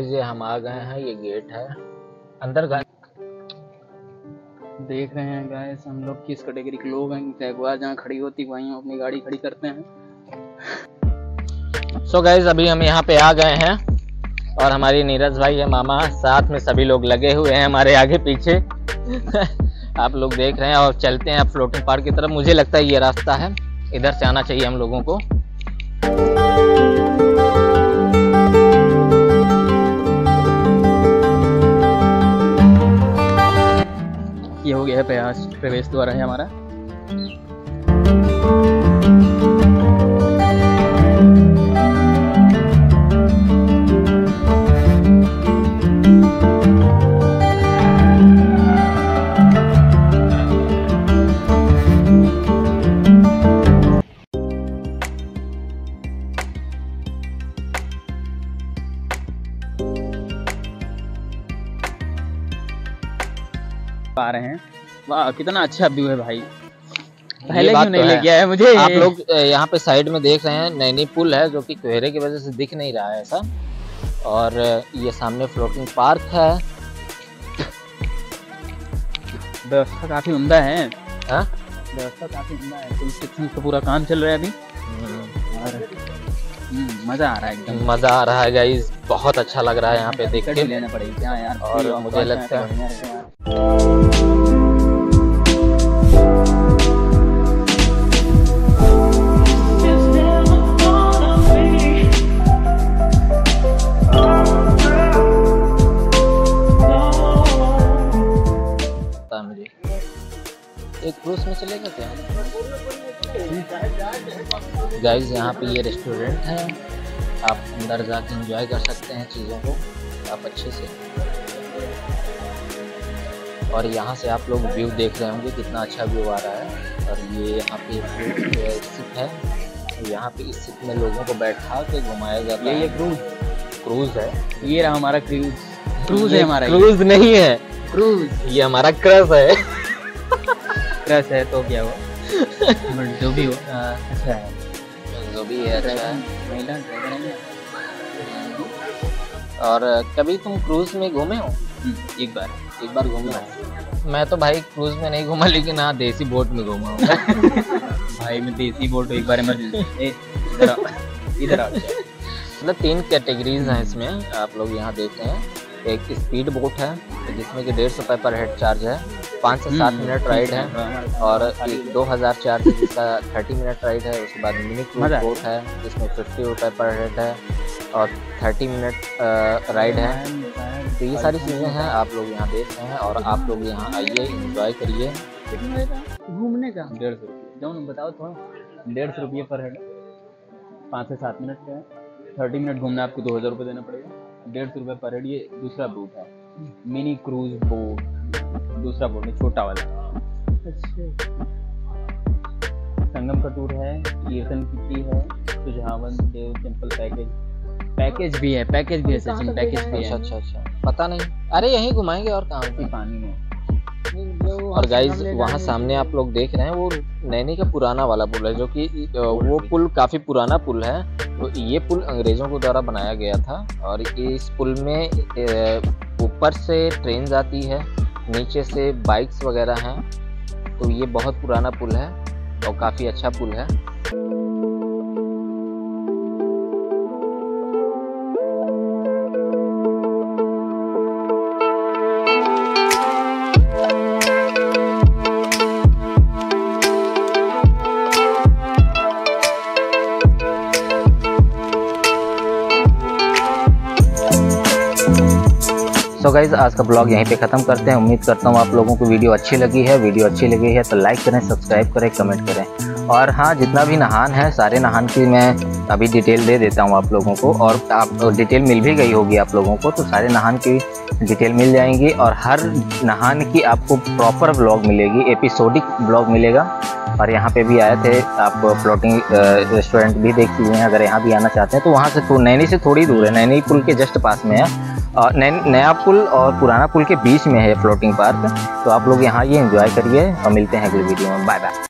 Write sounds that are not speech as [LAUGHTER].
Guys ये हम आ गए हैं, ये गेट है। अंदर. देख रहे हैं गाइस हम लोग किस कैटेगरी के लोग हैं जैगवार जहाँ खड़ी होती, वहीं अपनी गाड़ी खड़ी करते हैं। सो so गाइज़ अभी हम यहाँ पे आ गए हैं, और हमारी नीरज भाई है, मामा, साथ में सभी लोग लगे हुए हैं हमारे आगे पीछे। [LAUGHS] आप लोग देख रहे हैं, और चलते हैं फ्लोटिंग पार्क की तरफ़। मुझे लगता है ये रास्ता है, इधर से आना चाहिए हम लोगों को। प्रयास प्रवेश द्वारा है हमारा। पा रहे हैं। वाह कितना अच्छा व्यू है भाई। पहले क्यों नहीं तो ले गया है मुझे? आप लोग यहाँ पे साइड में देख रहे हैं नैनी पुल है जो कि कोहरे की वजह से दिख नहीं रहा है ऐसा। और ये सामने फ्लोटिंग पार्क है। व्यवस्था काफ़ी उम्दा है। हाँ? व्यवस्था काफ़ी उम्दा है। कंस्ट्रक्शन का पूरा काम चल रहा है अभी। हम्म, और हम्म, मज़ा आ रहा है एकदम। मज़ा आ रहा है गाइस बहुत अच्छा लग रहा है यहाँ पे देख के। लेना पड़ेगी। क्या यार और मुझे लगता है, लगता है-। पता है मुझे। एक क्रूज में चलेगा क्या? गाइस यहाँ पे ये रेस्टोरेंट है। आप अंदर जाके एंजॉय कर सकते हैं चीज़ों को आप अच्छे से। और यहाँ से आप लोग व्यू देख रहे होंगे कितना अच्छा व्यू आ रहा है। और ये यहाँ पे सिप है। यहाँ पे इस सिप में लोगों को बैठा के घुमाया जाता ये ये क्रूज क्रूज है। ये रहा हमारा क्रूज क्रूज है हमारा क्रूज नहीं है। क्रूज ये हमारा क्रश है। क्रश है तो क्या हुआ? बट [LAUGHS] जो भी हो अच्छा है। जो भी है अच्छा है। महिला ड्राइवर है। और कभी तुम क्रूज में घूमे हो? हम्म, एक बार एक बार घूमे हो? मैं तो भाई क्रूज में नहीं घूमा लेकिन हाँ देसी बोट में घूमा हूँ। [LAUGHS] भाई मैं देसी बोट एक बार इमरजेंसी [LAUGHS] इधर इधर मतलब तीन कैटेगरीज हैं इसमें आप लोग यहाँ देख रहे हैं। एक स्पीड बोट है जिसमें कि डेढ़ सौ रुपये पर हेड चार्ज है पाँच से सात हम्म, मिनट राइड है और एक दो हज़ार चार्ज जिसका थर्टी मिनट राइड है उसके बाद मिनी क्रूज बोट है जिसमें फिफ्टी रुपये पर हेड है और थर्टी मिनट राइड है। तो ये सारी चीज़ें हैं आप लोग यहाँ देख रहे हैं और आप लोग यहाँ आइए इंजॉय करिए। घूमने का? डेढ़ सौ रुपये। बताओ थोड़ा। डेढ़ सौ रुपये पर हेड। पाँच से सात मिनट का है। थर्टी मिनट घूमना आपको दो हज़ार रुपये देना पड़ेगा। डेढ़ सौ रुपये पर हेड ये दूसरा बोट है। मिनी क्रूज बोट दूसरा बोट है छोटा वाला। संगम का टूर है कीर्तन की है Sujawan Dev temple package package भी है पैकेज भी है सचिन पैकेज भी अच्छा है। अच्छा अच्छा पता नहीं। अरे यहीं घुमाएँगे और कहाँ पानी में। और गाइज़ वहाँ सामने आप लोग देख रहे हैं वो नैनी का पुराना वाला पुल है जो कि वो पुल काफ़ी पुराना पुल है। तो ये पुल अंग्रेज़ों को द्वारा बनाया गया था और इस पुल में ऊपर से ट्रेन जाती है, नीचे से बाइक्स वगैरह हैं। तो ये बहुत पुराना पुल है और काफ़ी अच्छा पुल है। सो so गाइज़ आज का ब्लॉग यहीं पे ख़त्म करते हैं। उम्मीद करता हूँ आप लोगों को वीडियो अच्छी लगी है। वीडियो अच्छी लगी है तो लाइक करें सब्सक्राइब करें कमेंट करें। और हाँ जितना भी नहान है, सारे नहान की मैं अभी डिटेल दे देता हूँ आप लोगों को। और आप डिटेल मिल भी गई होगी आप लोगों को तो सारे नहान की डिटेल मिल जाएँगी। और हर नहान की आपको प्रॉपर ब्लॉग मिलेगी एपिसोडिक ब्लॉग मिलेगा। और यहाँ पे भी आए थे, आप फ्लोटिंग रेस्टोरेंट भी देख लिए हैं। अगर यहाँ भी आना चाहते हैं तो वहाँ से नैनी से थोड़ी दूर है। नैनी पुल के जस्ट पास में है। नया पुल और पुराना पुल के बीच में है फ्लोटिंग पार्क तो आप लोग यहाँ ये इन्जॉय करिए और मिलते हैं अगले वीडियो में। Bye bye